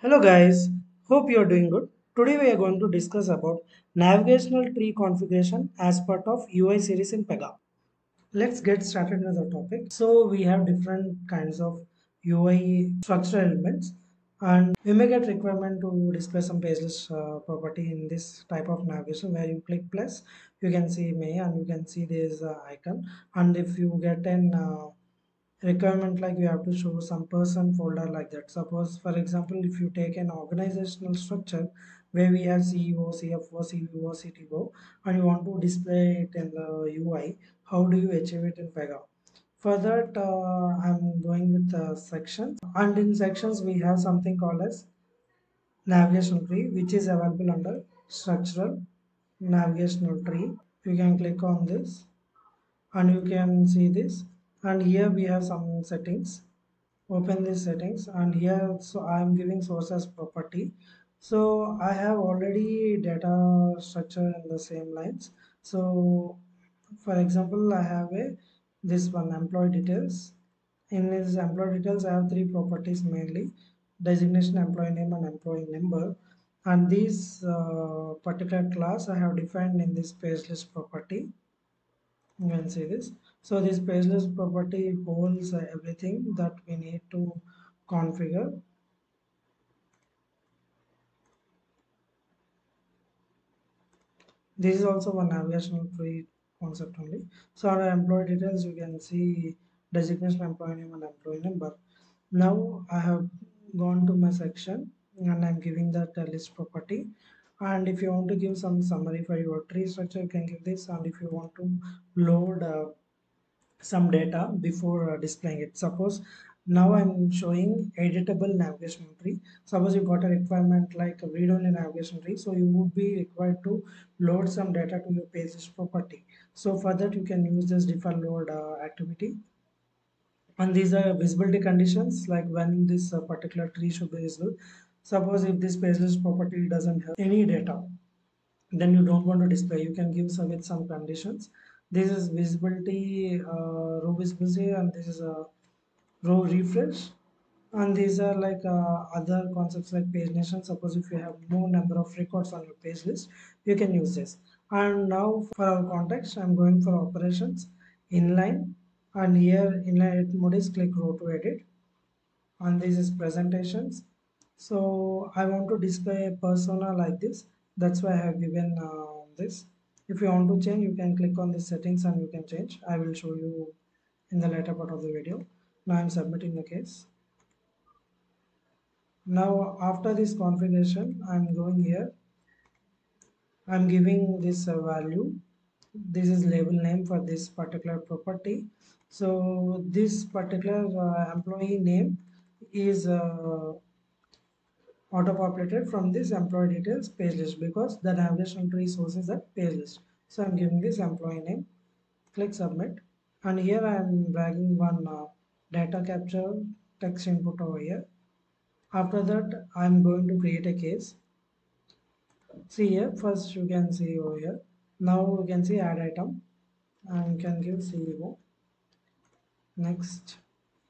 Hello guys, hope you are doing good. Today we are going to discuss about navigational tree configuration as part of UI series in Pega. Let's get started with the topic. So we have different kinds of UI structural elements and we may get requirement to display some page list uh, property in this type of navigation where you click plus you can see may and you can see this uh, icon and if you get an uh, requirement like you have to show some person folder like that. Suppose for example if you take an organizational structure where we have ceo cfo cvo cto and you want to display it in the ui how do you achieve it in pega? For that uh, i'm going with uh, sections. And in sections we have something called as navigation tree which is available under structural navigational tree. You can click on this and you can see this and here we have some settings. Open these settings. And here so i am giving sources property. So i have already data structure in the same lines. So for example i have a this one employee details. In this employee details i have three properties mainly. Designation employee name and employee number. And these uh, particular class i have defined in this page list property. You can see this so this page list property holds uh, everything that we need to configure. This is also one navigational tree concept only. So our employee details you can see designation employee name and employee number. Now i have gone to my section and i'm giving that uh, list property. And if you want to give some summary for your tree structure you can give this. And if you want to load uh, some data before uh, displaying it. Suppose now i'm showing editable navigation tree. Suppose you got a requirement like a read only navigation tree so you would be required to load some data to your pages property. So for that you can use this default load uh, activity. And these are visibility conditions like when this uh, particular tree should be visible. Suppose if this pages property doesn't have any data then you don't want to display. You can give some with some conditions this is visibility uh, row visibility and this is a row refresh. And these are like uh, other concepts like pagination suppose if you have no number of records on your page list you can use this. And now for our context i'm going for operations inline. And here inline mode is click row to edit. And this is presentations. So i want to display a persona like this. That's why i have given uh, this if you want to change you can click on the settings and you can change. I will show you in the later part of the video. Now i'm submitting the case. Now after this configuration i'm going here. I'm giving this uh, value. This is label name for this particular property. So this particular uh, employee name is uh, auto populated from this employee details page list because the navigation tree sources that page list. So i'm giving this employee name. Click submit. And here i am dragging one uh, data capture text input over here. After that i'm going to create a case. See here first you can see over here. Now you can see add item and you can give ceo next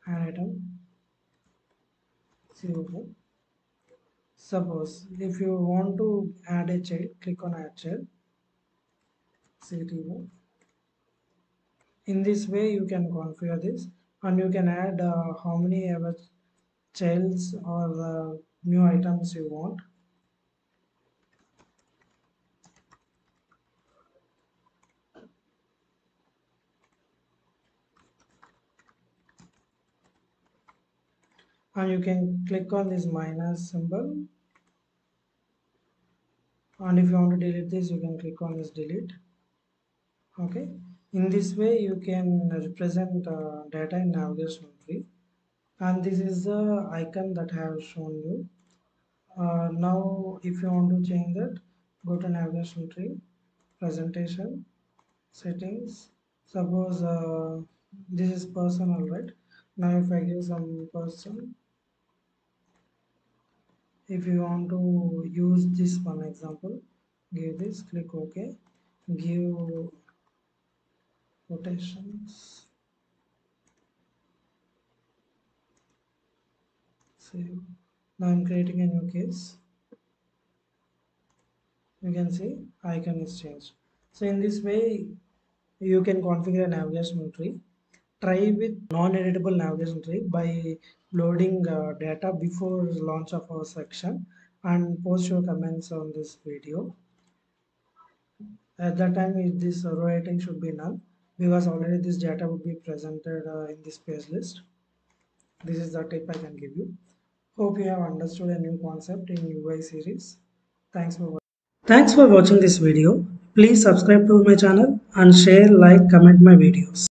add item. Ceo suppose if you want to add a child click on add child. Cto in this way you can configure this. And you can add uh, how many ever childs or uh, new items you want and you can click on this minus symbol. And if you want to delete this you can click on this delete. Okay. In this way you can represent uh, data in navigation tree. And this is the icon that I have shown you. Uh, now if you want to change that go to navigation tree presentation settings. Suppose uh, this is personal right? Now if I give some person if you want to use this one example give this click ok. Give quotations. Save. Now i'm creating a new case. You can see icon is changed. So in this way you can configure a navigation tree try with non-editable navigation tree by loading uh, data before launch of our section and post your comments on this video. At that time this row heading should be null because already this data would be presented uh, in this page list. This is the tip i can give you. Hope you have understood a new concept in ui series. Thanks for watching. Thanks for watching this video. Please subscribe to my channel and share like comment my videos